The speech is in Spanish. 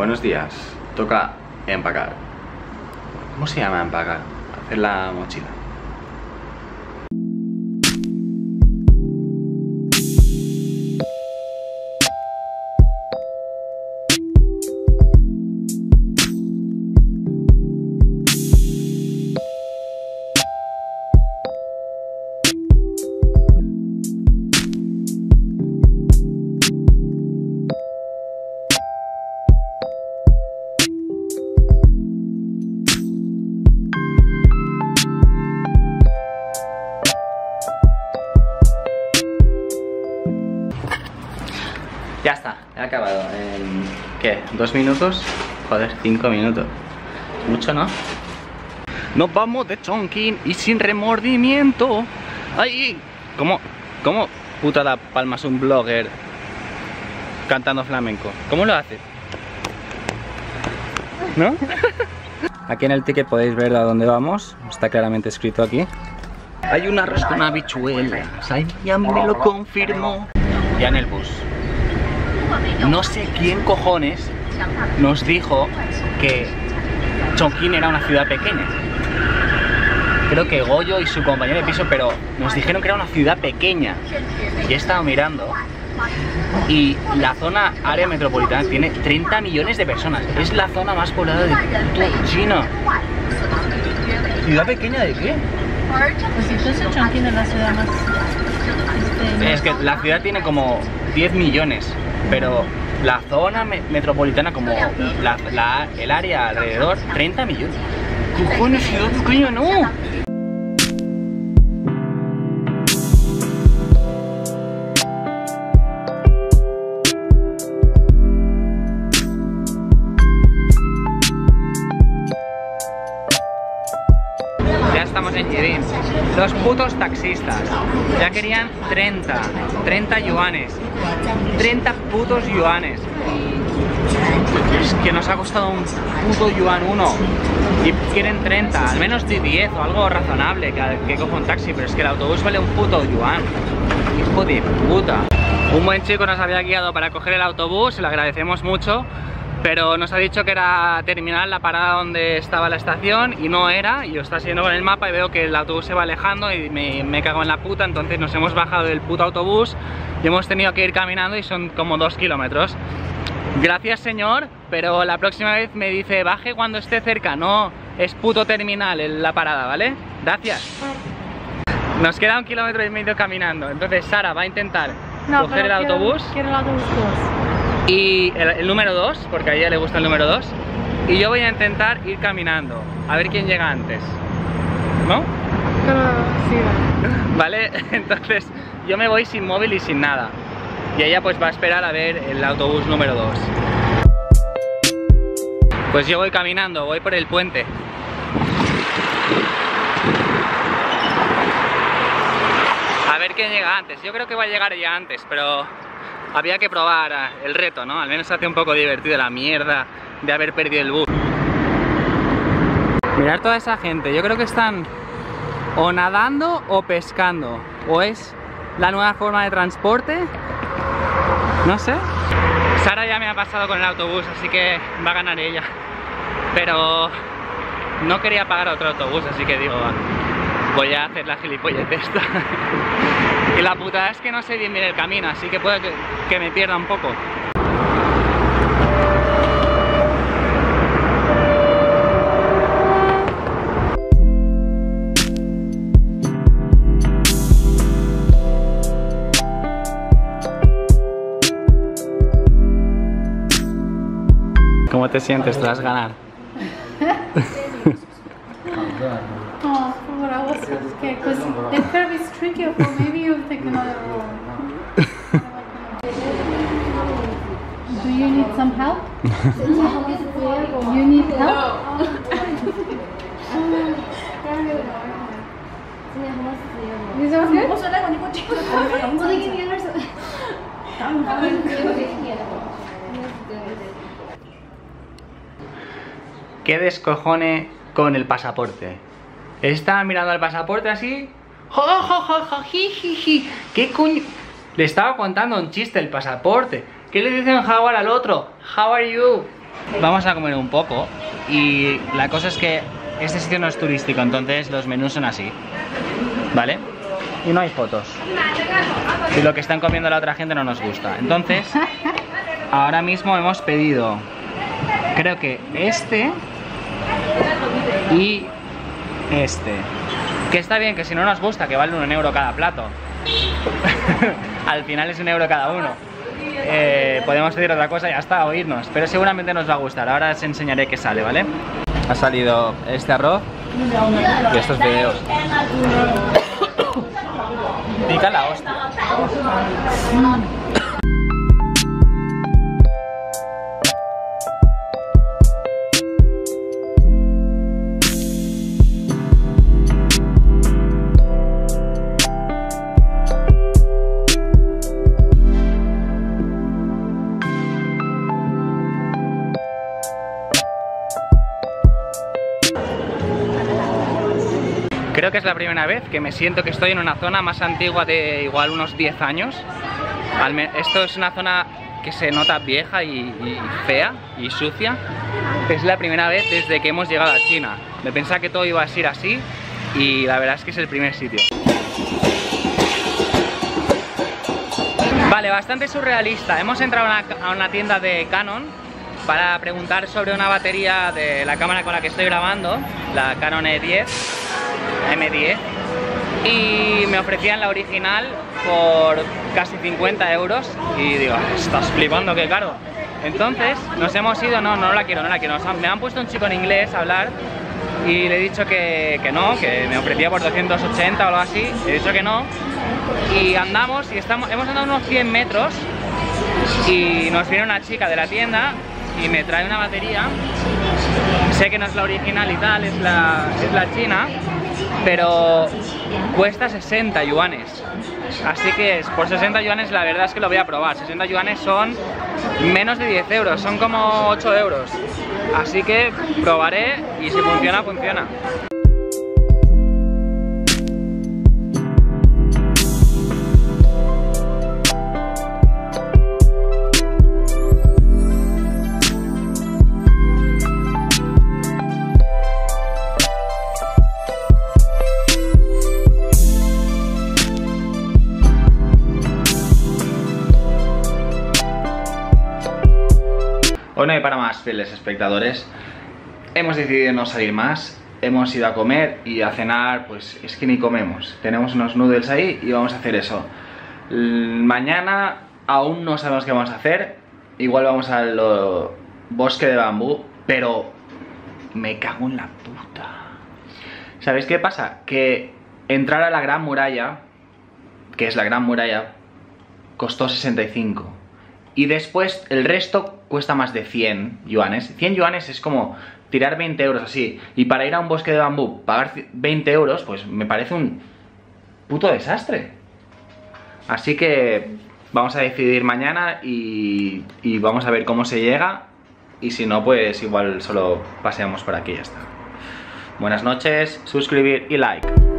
Buenos días. Toca empacar. ¿Cómo se llama empacar? Hacer la mochila. Ya está, he acabado. En, ¿Qué? ¿Dos minutos? Joder, cinco minutos. Mucho, ¿no? Nos vamos de chonking y sin remordimiento. ¡Ay! ¿Cómo, cómo putada palmas un blogger cantando flamenco? ¿Cómo lo hace? ¿No? Aquí en el ticket podéis ver a dónde vamos. Está claramente escrito aquí. Hay un arroz con habichuelas. Ay, lo confirmó. Ya en el bus. No sé quién cojones nos dijo que Chongqing era una ciudad pequeña. Creo que Goyo y su compañero de piso, pero nos dijeron que era una ciudad pequeña. Y he estado mirando. Y la zona área metropolitana tiene 30 millones de personas. Es la zona más poblada de China. ¿Ciudad pequeña de qué? Pues entonces Chongqing es la ciudad más... este, Es que la ciudad tiene como 10 millones, pero la zona me- metropolitana, como la- el área alrededor, 30 millones. Cojones, ciudad pequeña, no. Los putos taxistas. Ya querían 30. 30 yuanes. 30 putos yuanes. Es que nos ha costado un puto yuan uno. Y quieren 30. Al menos de 10 o algo razonable que, que un taxi. Pero es que el autobús vale un puto yuan. Hijo de puta. Un buen chico nos había guiado para coger el autobús. Lo agradecemos mucho pero nos ha dicho que era terminar la parada donde estaba la estación y no era, y yo estaba siguiendo con el mapa y veo que el autobús se va alejando y me, me cago en la puta, entonces nos hemos bajado del puto autobús y hemos tenido que ir caminando y son como dos kilómetros. Gracias señor, pero la próxima vez me dice baje cuando esté cerca, no es puto terminal en la parada, ¿vale? Gracias. Nos queda un kilómetro y medio caminando, entonces Sara va a intentar No, coger el quiero- autobús Quiero el autobús. Y el, el número 2, porque a ella le gusta el número 2. Y yo voy a intentar ir caminando, a ver quién llega antes. ¿No? Sí, ¿Vale? Entonces yo me voy sin móvil y sin nada. Y ella pues va a esperar a ver el autobús número 2. Pues yo voy caminando, voy por el puente. A ver quién llega antes. Yo creo que va a llegar ya antes, pero había que probar ah, el reto, ¿no? Al menos hace un poco divertido la mierda de haber perdido el bus. Mirar toda esa gente, yo creo que están o nadando o pescando. O es la nueva forma de transporte. No sé. Sara ya me ha pasado con el autobús, así que va a ganar ella. Pero no quería pagar otro autobús, así que digo, "Va, voy a hacer la gilipollez esta. y la putada es que no sé bien bien el camino, así que puede que, que me pierda un poco. ¿Cómo te sientes tras ganar? Oh, what I was scared because it be tricky, or maybe ¿Qué descojone con el pasaporte? Estaba mirando el pasaporte así. Jo, jo, jo, jo, ji, ji, ji. ¿Qué coño? Le estaba contando un chiste el pasaporte. ¿Qué le dice en jaguar al otro? How are you? Vamos a comer un poco y la cosa es que este sitio no es turístico, entonces los menús son así, ¿vale? Y no hay fotos. Y lo que están comiendo la otra gente no nos gusta. Entonces, ahora mismo hemos pedido, creo que este y este. Que está bien, que si no nos gusta, que vale un euro cada plato. Al final es un euro cada uno. Eh, podemos pedir otra cosa y ya está, oírnos. Pero seguramente nos va a gustar. Ahora os enseñaré qué sale, ¿vale? Ha salido este arroz y estos videos. Pica la hostia. Que es la primera vez que me siento que estoy en una zona más antigua de igual unos 10 años. Esto es una zona que se nota vieja y, fea y sucia. Es la primera vez desde que hemos llegado a China. Me pensaba que todo iba a ser así y la verdad es que es el primer sitio. Vale, bastante surrealista. Hemos entrado a una tienda de Canon para preguntar sobre una batería de la cámara con la que estoy grabando, la Canon E10 M10 y me ofrecían la original por casi 50 euros y digo, estás flipando, qué caro. Entonces nos hemos ido, no, no la quiero, no la quiero. me han puesto un chico en inglés a hablar y le he dicho que, que, no, que me ofrecía por 280 o algo así. He dicho que no y andamos y estamos, hemos andado unos 100 metros y nos viene una chica de la tienda y me trae una batería. Sé que no es la original y tal, es la, es la china, pero cuesta 60 yuanes. Así que por 60 yuanes la verdad es que lo voy a probar. 60 yuanes son menos de 10 euros, son como 8 euros. Así que probaré y si funciona, funciona. Fieles espectadores. Hemos decidido no salir más. Hemos ido a comer y a cenar, pues es que ni comemos. Tenemos unos noodles ahí y vamos a hacer eso. Mañana aún no sabemos qué vamos a hacer. Igual vamos al bosque de bambú, pero me cago en la puta. ¿Sabéis qué pasa? Que entrar a la Gran Muralla, que es la Gran Muralla, costó 65. Y después el resto cuesta más de 100 yuanes. 100 yuanes es como tirar 20 euros así. Y para ir a un bosque de bambú, pagar 20 euros, pues me parece un puto desastre. Así que vamos a decidir mañana y, y vamos a ver cómo se llega. Y si no, pues igual solo paseamos por aquí y ya está. Buenas noches, suscribir y like.